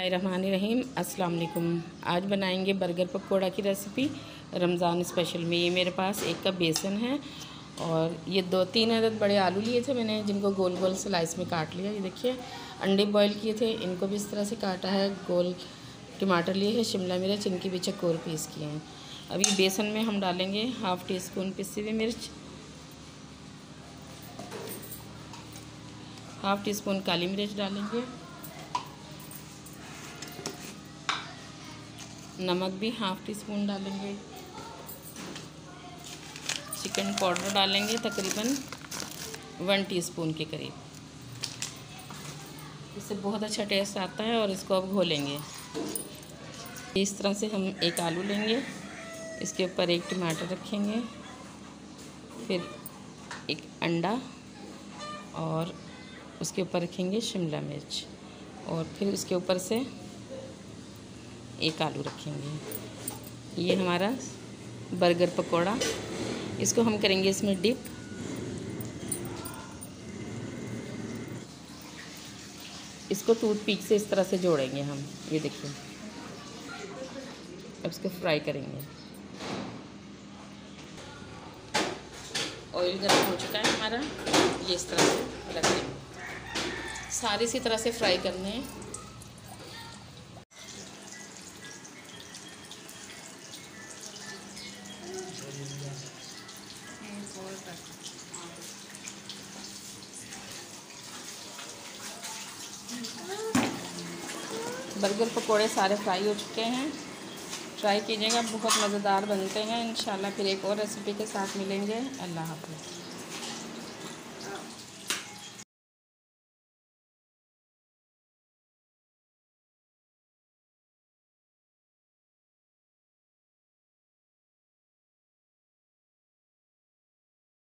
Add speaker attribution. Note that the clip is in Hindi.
Speaker 1: रहीम अस्सलाम वालेकुम आज बनाएँगे बर्गर पकौड़ा की रेसिपी। रमज़ान स्पेशल में ये मेरे पास एक कप बेसन है और ये दो तीन अदद बड़े आलू लिए थे मैंने, जिनको गोल गोल स्लाइस में काट लिया। ये देखिए, अंडे बॉईल किए थे। इनको भी इस तरह से काटा है। गोल टमाटर लिए है, शिमला मिर्च, इनके भी चकोर पीस किए हैं। ये बेसन में हम डालेंगे हाफ़ टी स्पून पिसी हुई मिर्च, हाफ़ टी स्पून काली मिर्च डालेंगे। नमक भी हाफ़ टी स्पून डालेंगे। चिकन पाउडर डालेंगे तकरीबन वन टीस्पून के करीब। इससे बहुत अच्छा टेस्ट आता है और इसको अब घोलेंगे। इस तरह से हम एक आलू लेंगे, इसके ऊपर एक टमाटर रखेंगे, फिर एक अंडा और उसके ऊपर रखेंगे शिमला मिर्च और फिर उसके ऊपर से एक आलू रखेंगे। ये हमारा बर्गर पकौड़ा। इसको हम करेंगे इसमें डिप इसको टूथपिक से इस तरह से जोड़ेंगे हम। ये देखिए। अब इसको फ्राई करेंगे। ऑयल गर्म हो चुका है हमारा। ये इस तरह से रख देंगे। सारे इसी तरह से फ्राई करने हैं। बर्गर पकोड़े सारे फ्राई हो चुके हैं। ट्राई कीजिएगा, बहुत मज़ेदार बनते हैं। इन फिर एक और रेसिपी के साथ मिलेंगे। अल्लाह हाफिज़।